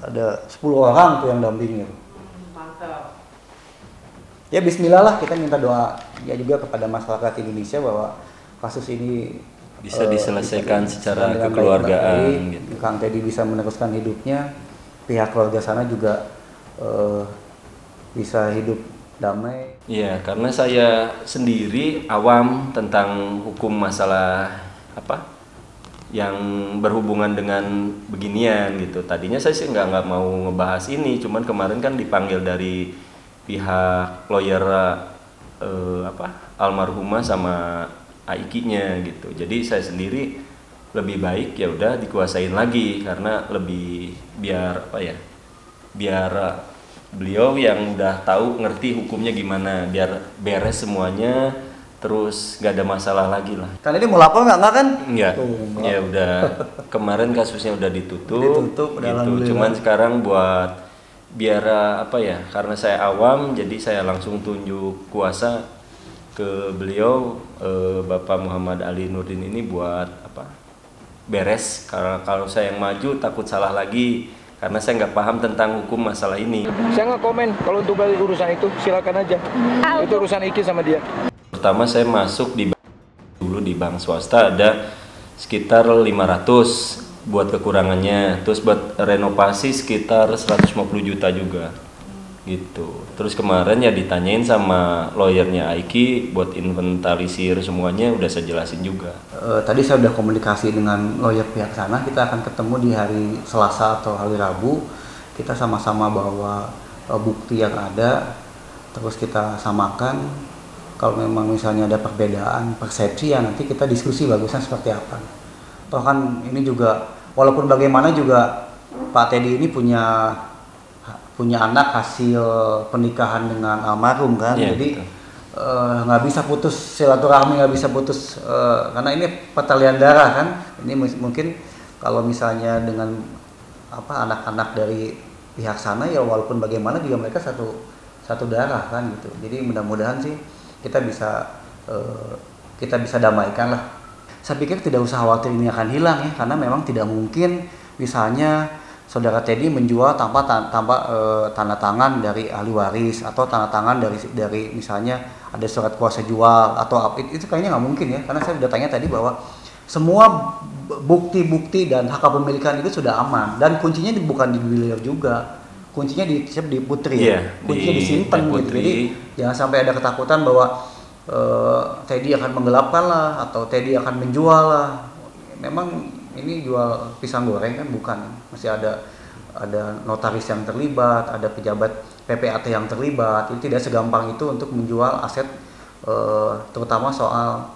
ada 10 orang tuh yang dampingin. Mantap. Ya Bismillah lah kita minta doa ya juga kepada masyarakat Indonesia bahwa kasus ini Bisa eh, diselesaikan bisa secara kekeluargaan, gitu. Kang Teddy bisa meneruskan hidupnya, pihak keluarga sana juga eh, bisa hidup damai. Iya, karena saya sendiri awam tentang hukum masalah apa yang berhubungan dengan beginian gitu. Tadinya saya sih nggak nggak mau ngebahas ini, cuman kemarin kan dipanggil dari pihak lawyer eh, apa almarhumah sama Aiki-nya gitu. Jadi saya sendiri lebih baik ya udah dikuasain lagi karena lebih biar apa ya biar beliau yang udah tahu ngerti hukumnya gimana biar beres semuanya terus nggak ada masalah lagi lah Kang Teddy mau lapor nggak nggak kan? Enggak, Tuh, nggak. ya udah kemarin kasusnya udah ditutup, Ditutup, udah gitu. Cuman sekarang buat biar uh, apa ya? Karena saya awam, jadi saya langsung tunjuk kuasa ke beliau eh, Bapak Muhammad Ali Nurdin ini buat apa? Beres. Karena kalau saya yang maju takut salah lagi, karena saya nggak paham tentang hukum masalah ini. Saya nggak komen kalau untuk urusan itu silakan aja. Itu urusan Iki sama dia. Pertama saya masuk di dulu di bank swasta ada sekitar 500 buat kekurangannya. Terus buat renovasi sekitar 150 juta juga. Gitu. Terus kemarin ya ditanyain sama lawyernya Aiki buat inventarisir semuanya udah saya jelasin juga. Eh, tadi saya sudah komunikasi dengan lawyer pihak sana. Kita akan ketemu di hari Selasa atau hari Rabu. Kita sama-sama bawa eh, bukti yang ada, terus kita samakan. Kalau memang misalnya ada perbedaan persepsi ya nanti kita diskusi bagusnya seperti apa. Toh kan ini juga walaupun bagaimana juga Pak Teddy ini punya punya anak hasil pernikahan dengan almarhum kan. Iya, Jadi eh, nggak bisa putus silaturahmi nggak bisa putus eh, karena ini pertalian darah kan ini mungkin kalau misalnya dengan apa anak-anak dari pihak sana ya walaupun bagaimana juga mereka satu satu darah kan gitu jadi mudah-mudahan sih kita bisa eh, kita bisa damaikan lah. Saya pikir tidak usah khawatir ini akan hilang ya karena memang tidak mungkin misalnya saudara Teddy menjual tanpa tan- tanpa eh, tanda tangan dari ahli waris atau tanda tangan dari dari misalnya ada surat kuasa jual atau apa. Itu, kayaknya nggak mungkin ya karena saya sudah tanya tadi bahwa semua bukti-bukti dan hak kepemilikan itu sudah aman dan kuncinya bukan di beliau juga kuncinya di di putri ya. Iya, kuncinya di- disimpan di gitu Putri. jadi jangan sampai ada ketakutan bahwa eh, Teddy akan menggelapkan lah atau Teddy akan menjual lah memang ini jual pisang goreng kan bukan masih ada ada notaris yang terlibat ada pejabat PPAT yang terlibat itu tidak segampang itu untuk menjual aset eh, terutama soal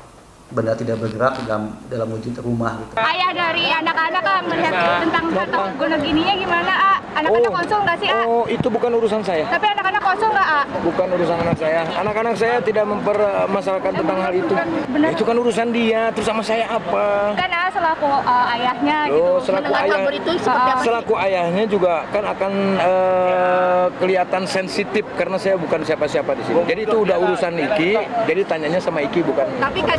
benda tidak bergerak dalam dalam wujud rumah gitu Ayah dari anak-anak ah, melihat tentang harta guna gininya gimana ah? Anak-anak konsul nggak sih ah? oh, itu bukan urusan saya. Tapi anak-anak konsul nggak ah? Bukan urusan anak saya. Anak-anak saya tidak mempermasalahkan tentang hal itu. Benar. Itu kan urusan dia. Terus sama saya apa? Kan ah selaku ah, ayahnya gitu. Oh, selaku Mendengar ayah, itu seperti apa? selaku ayahnya juga kan akan eh, kelihatan sensitif karena saya bukan siapa-siapa di sini. Jadi itu udah urusan Iki. Jadi tanyanya sama Iki bukan. Tapi kan